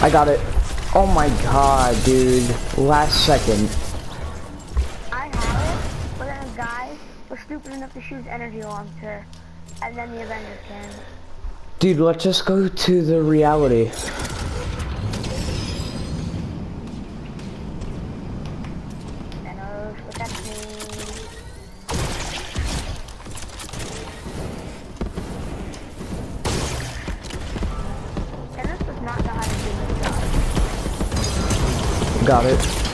I got it. Oh my god, dude. Last second. I have it, but then a guy was stupid enough to shoot energy launcher. And then the Avengers came. Dude, let's just go to the reality. Got it.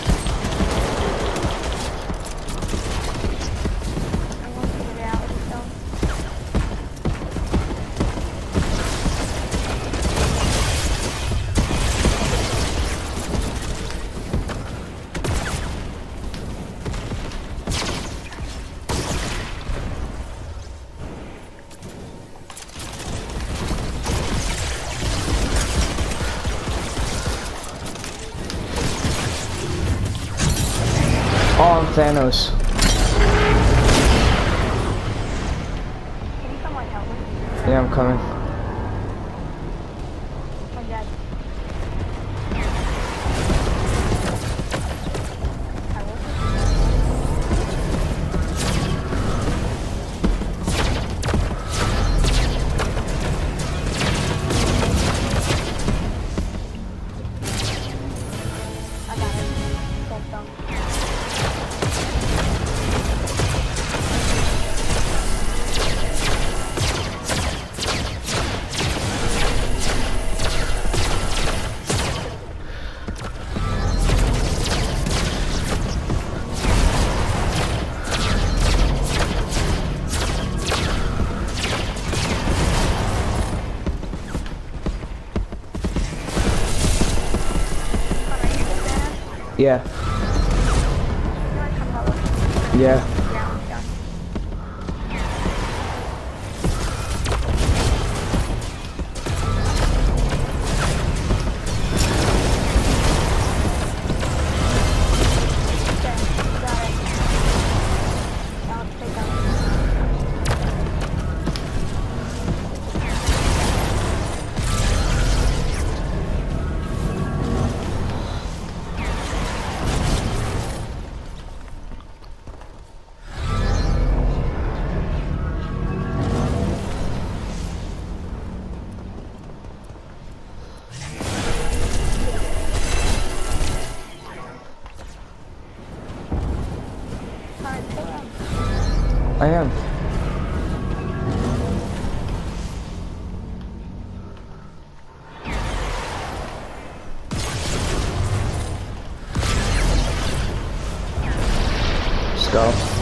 Oh, I'm Thanos. Can you come help me? Yeah, I'm coming. Yeah, yeah. I am. Stop.